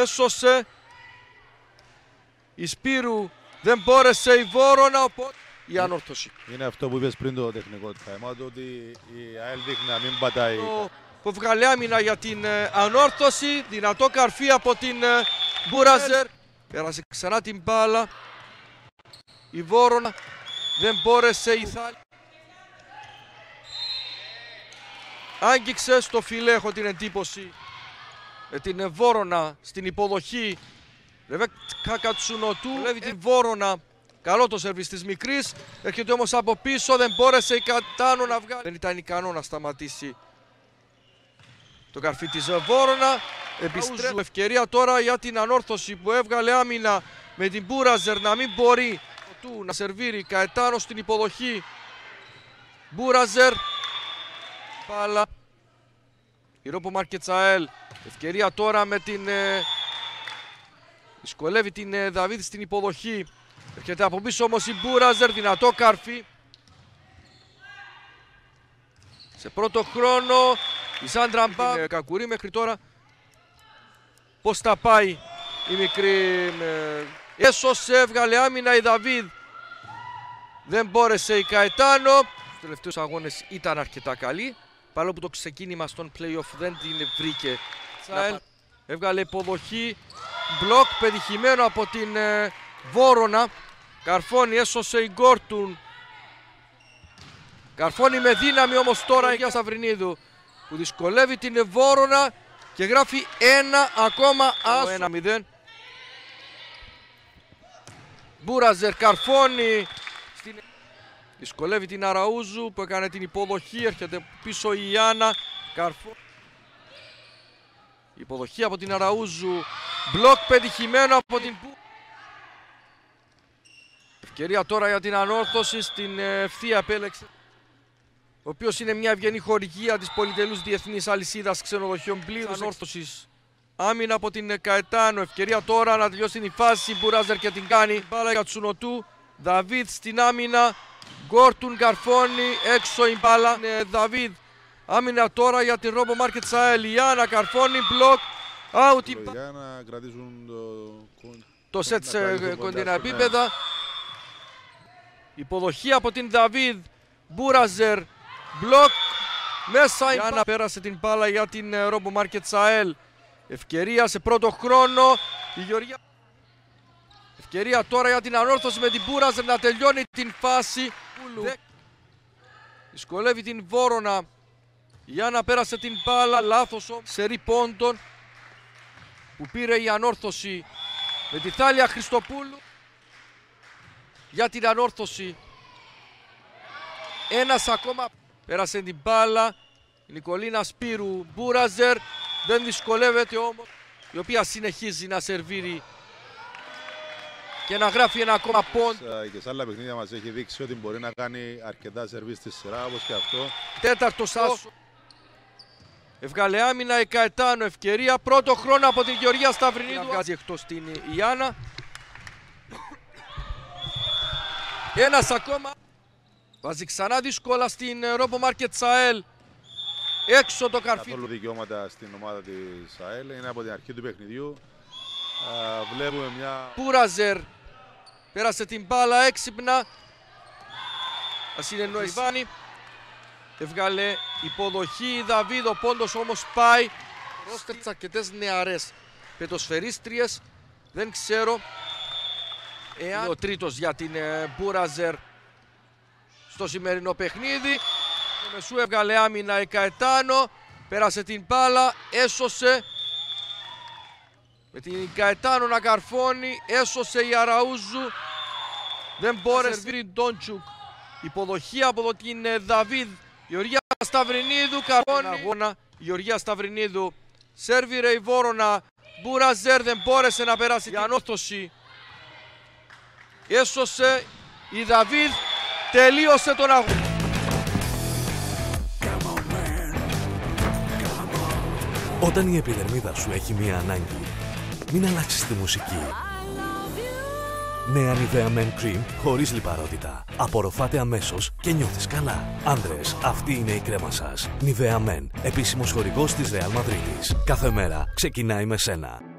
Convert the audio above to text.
έσωσε. Η Σπύρου δεν μπόρεσε η Βόρονα, οπότε η ανόρθωση. Είναι αυτό που είπες πριν το τεχνικό time out, ότι η ΑΕΛ δείχνει να μην πατάει. Το που βγάλε άμυνα για την ε, ανόρθωση, δυνατό καρφί από την ε, Μπούραζερ. Πέρασε ξανά την μπάλα. Η Βόρονα δεν μπόρεσε η Θάλη. Άγγιξε στο φιλέ, έχω την εντύπωση. Με την ε, Βόρονα στην υποδοχή. Ρεβέκα Κατσουνοτού βλέπει την Βόρονα. Καλό το σερβις της μικρής. Έρχεται όμως από πίσω, δεν μπόρεσε η Κατάνο να βγάλει. Δεν ήταν ικανό να σταματήσει το καρφί της Βόρονα. Επιστρέφει ευκαιρία τώρα για την ανόρθωση που έβγαλε άμυνα με την Μπούραζερ να μην μπορεί του να σερβίρει Καετάνο στην υποδοχή. Μπούραζερ. Πάλα. Η Ρόπο Μαρκετσαέλ. Ευκαιρία τώρα με την... Ε, δυσκολεύει την ε, Δαβίδη στην υποδοχή. Έρχεται από πίσω όμως η Μπούραζερ. Δυνατό καρφί. Σε πρώτο χρόνο η Σάντρα Μπα. Ε, κακουρί μέχρι τώρα. Πώς θα πάει η μικρή. Ε, έσωσε, έβγαλε άμυνα η Δαβίδ. Δεν μπόρεσε η Καετάνο. Στους τελευταίους αγώνες ήταν αρκετά καλή. Παρόλο που το ξεκίνημα στον play-off δεν την βρήκε. Τσάελ έβγαλε υποδοχή. Μπλοκ πετυχημένο από την ε, Βόρονα. Καρφώνει, έσωσε η Γκόρτουν. Καρφώνει με δύναμη όμως τώρα για Σταυρινίδου που δυσκολεύει την Βόρονα και γράφει ένα ακόμα άσο. Ένα μηδέν. Μπούραζερ καρφώνει. Στην... Δυσκολεύει την Αραούζου που έκανε την υποδοχή. Έρχεται πίσω η Ιάννα. Καρφώ... Υποδοχή από την Αραούζου. Μπλοκ πετυχημένο από την Ευκαιρία τώρα για την ανόρθωση στην ευθεία επέλεξη ο οποίος είναι μια ευγενή χορηγία της πολυτελούς διεθνής αλυσίδας ξενοδοχείων πλήρους όρθωσης. Άμυνα από την Καετάνο, ευκαιρία τώρα να τελειώσει την φάση, Μπουράζερ και την κάνει. Μπάλα για Τσουνοτού, Δαβίδ στην άμυνα, Γκόρτουν καρφώνει, έξω η μπάλα, είναι Δαβίδ. Άμυνα τώρα για την Ρόμπο Μάρκετ Σαέλ, Ιάννα καρφώνει, μπλοκ, out η Για να κρατήσουν το... Το σετ σε κοντινά επίπεδα. Υποδοχή από την Δαβίδ, Μπούραζερ, Μπλοκ μέσα. Για να πέρασε την μπάλα για την ε, Ρόμπο Μάρκετ Σαέλ. Ευκαιρία σε πρώτο χρόνο. Η Γεωργία. Ευκαιρία τώρα για την ανόρθωση με την Μπούραζερ να τελειώνει την φάση. Δε... Δυσκολεύει την Βόρονα. Για να πέρασε την μπάλα. Λάθος σε πόντων που πήρε η ανόρθωση με τη Θάλια Χριστοπούλου για την ανόρθωση. Ένας ακόμα Πέρασε την μπάλα. Η Νικολίνα Σπύρου Μπούραζερ. Δεν δυσκολεύεται όμως. Η οποία συνεχίζει να σερβίρει και να γράφει ένα ακόμα πόντο. Και σε άλλα παιχνίδια μας έχει δείξει ότι μπορεί να κάνει αρκετά σερβίς στη σειρά όπως και αυτό. Τέταρτο άσο. Έβγαλε άμυνα η Καετάνο. Ευκαιρία πρώτο χρόνο από την Γεωργία Σταυρινίδου. Βγάζει εκτός την Ιάννα. Ένας ακόμα. Βάζει ξανά δύσκολα στην Ρόμπο Μάρκετ Σαέλ. Έξω το καρφί. Καθόλου δικαιώματα στην ομάδα της ΣΑΕΛ. Είναι από την αρχή του παιχνιδιού. Α, βλέπουμε μια... Πούραζερ. Πέρασε την μπάλα έξυπνα. Ας είναι ο Ιβάνι. Έβγαλε υποδοχή. Δαβίδ ο πόντος όμως πάει. Ρόστερτς αρκετές νεαρές πετοσφαιρίστριες. Δεν ξέρω εάν ο τρίτος για την Μπούραζερ στο σημερινό παιχνίδι. Ο Μεσού έβγαλε άμυνα η Καετάνο. Πέρασε την μπάλα, έσωσε. Με την Καετάνο να καρφώνει, έσωσε η Αραούζου. Δεν μπόρεσε να Ντόντσουκ. Υποδοχή από την ε, Δαβίδ. Γεωργία Σταυρινίδου καρφώνει. Αγώνα. Γεωργία Σταυρινίδου. Σέρβιρε η Βόρονα. Μπούραζερ δεν μπόρεσε να περάσει. Η Ανόρθωση. Έσωσε η Δαβίδ τελείωσε τον αγώνα. Όταν η επιδερμίδα σου έχει μία ανάγκη, μην αλλάξεις τη μουσική. Νέα Nivea Men Cream χωρίς λιπαρότητα. Απορροφάται αμέσως και νιώθεις καλά. Άνδρες, αυτή είναι η κρέμα σας. Nivea Men, επίσημος χορηγός της Real Madrid. Κάθε μέρα ξεκινάει με σένα.